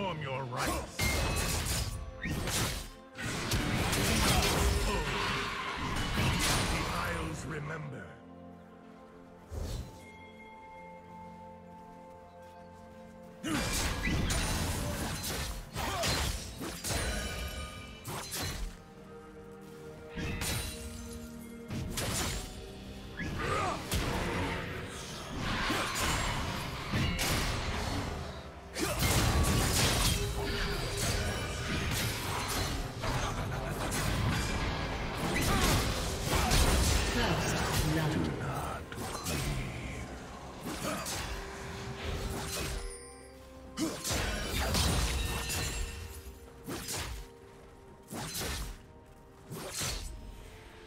Perform your rites.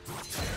Yeah.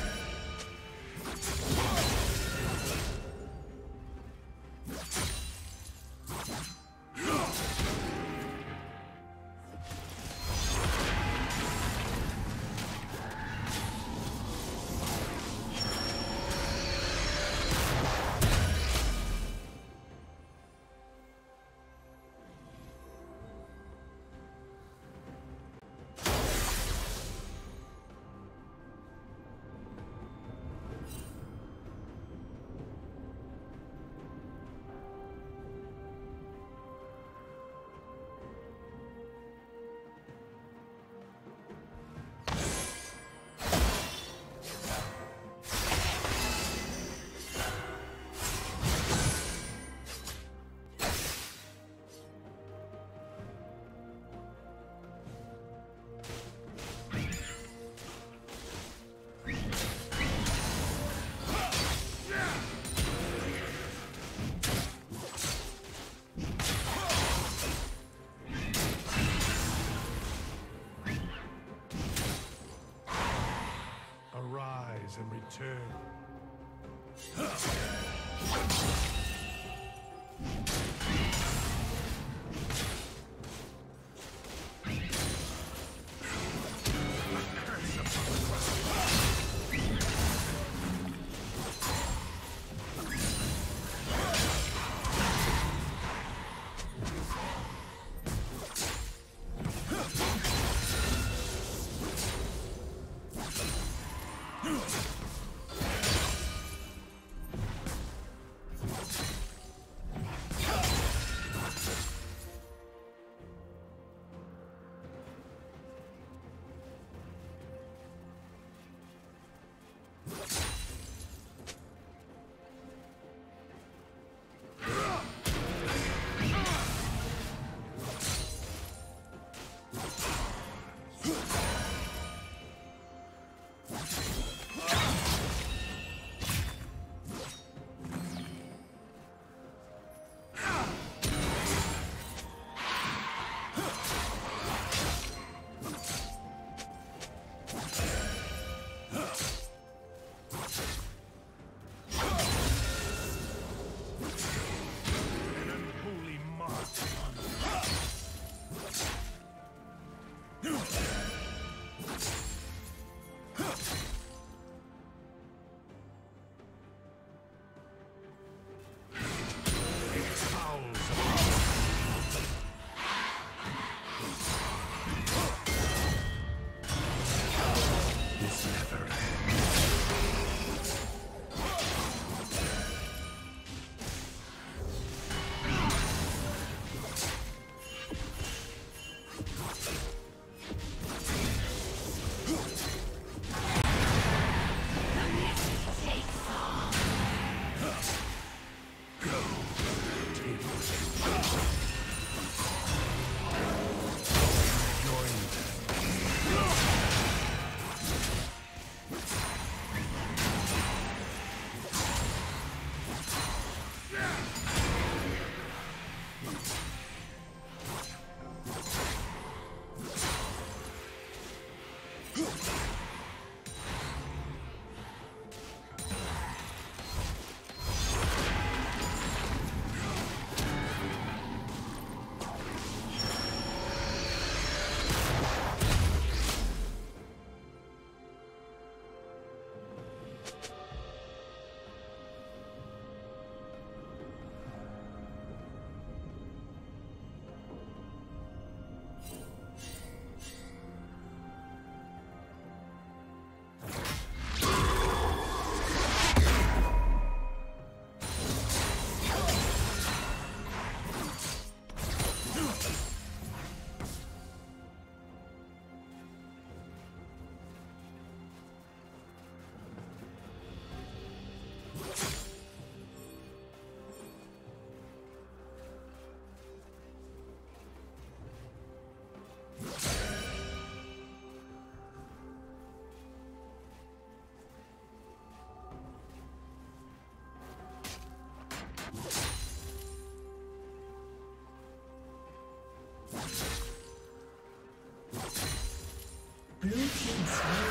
Blue team slain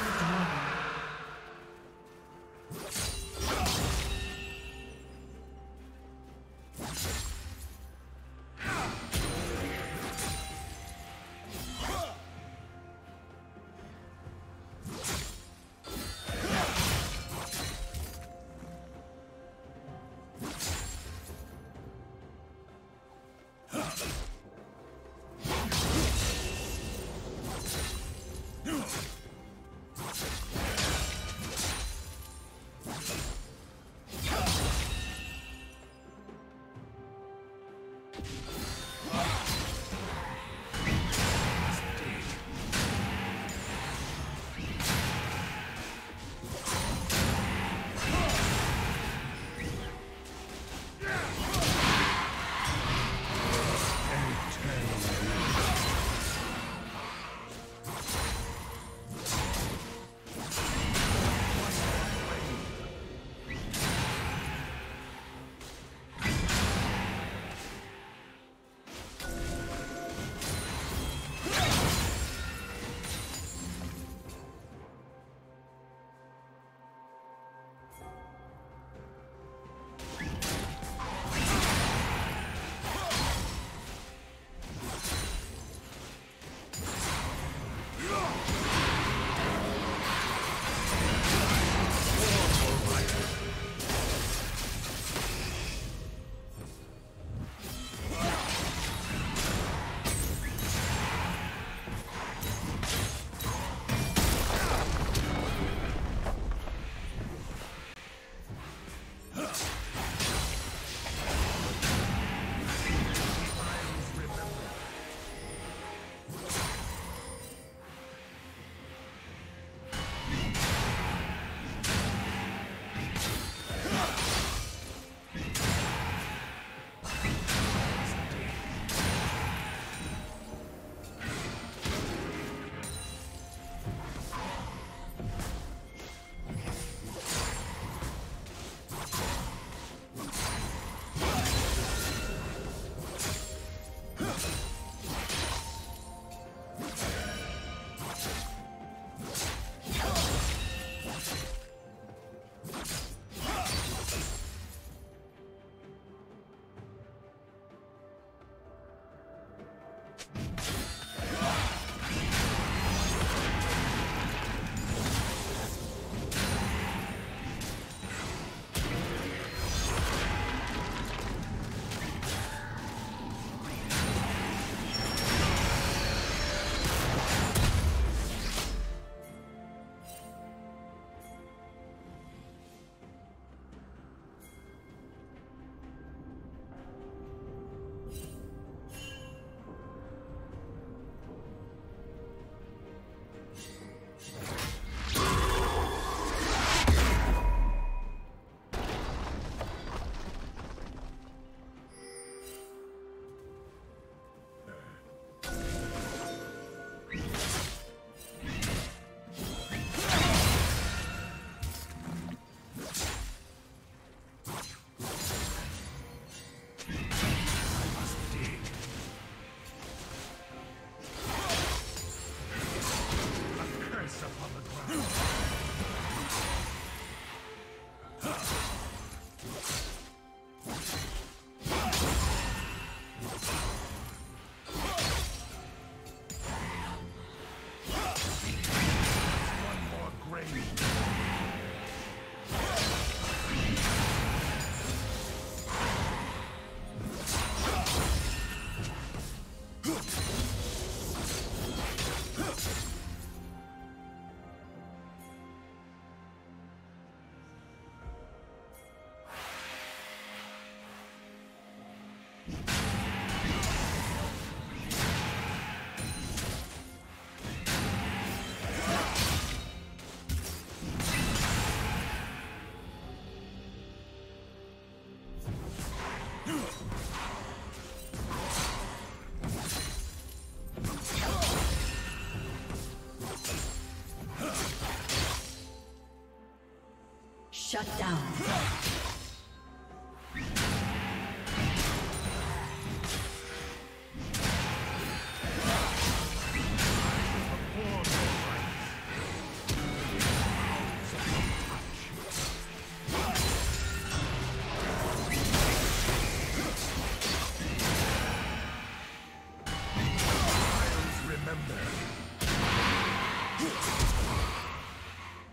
Shut down.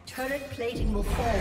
Turret plating will fall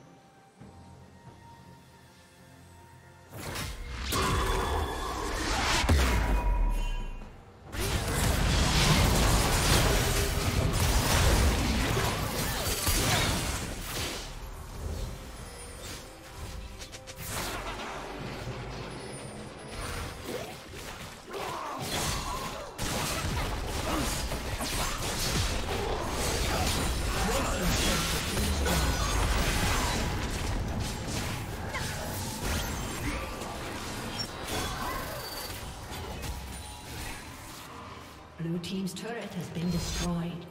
Destroyed.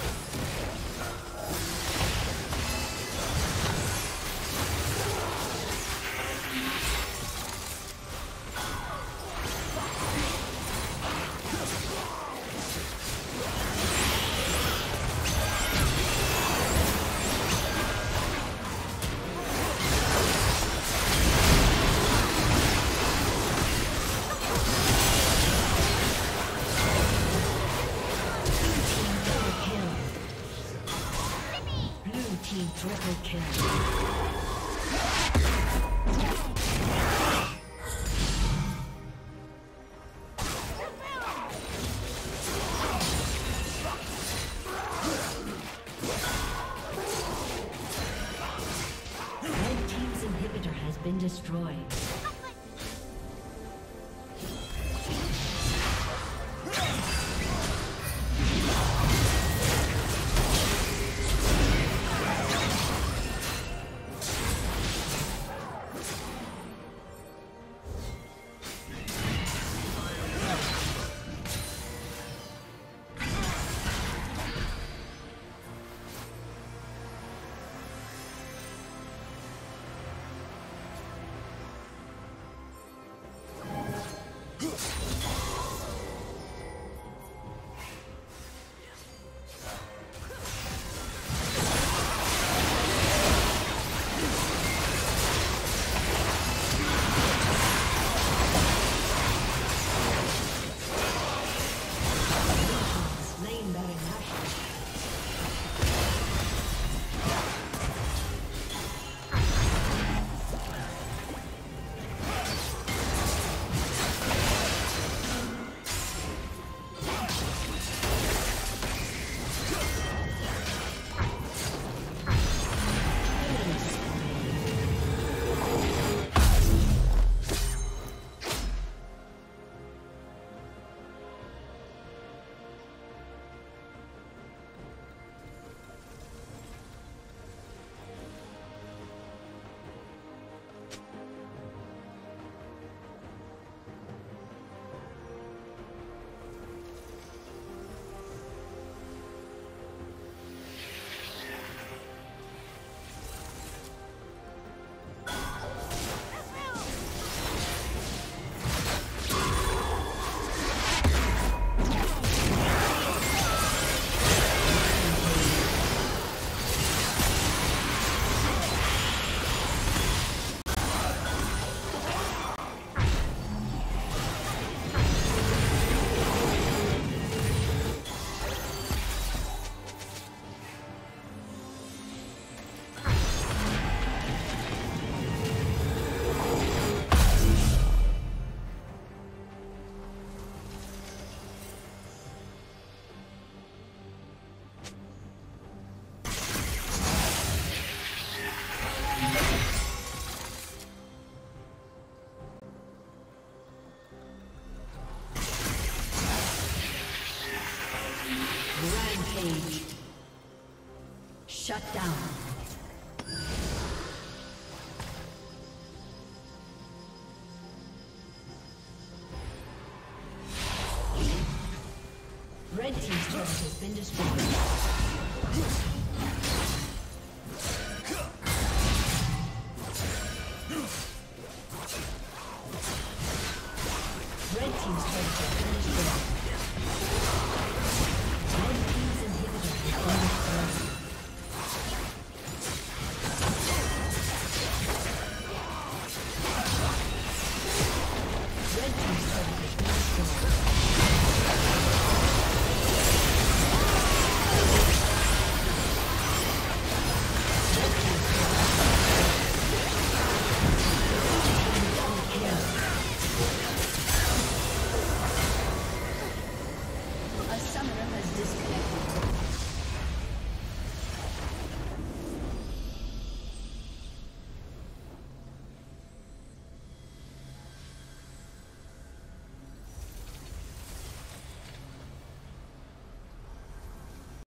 destroyed. Shut down.